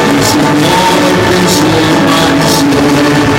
Christ, Lord, is.